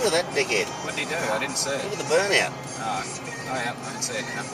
Look at that dickhead. What did he do? I didn't see it. Look at the burnout. Oh, oh I didn't see it now.